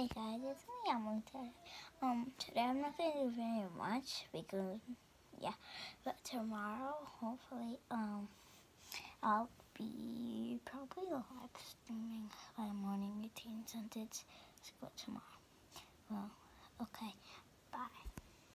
Hey guys, it's me, Emily today. Um, today I'm not going to do very much because, yeah, but tomorrow, hopefully, um, I'll be probably live streaming my morning routine since it's school tomorrow.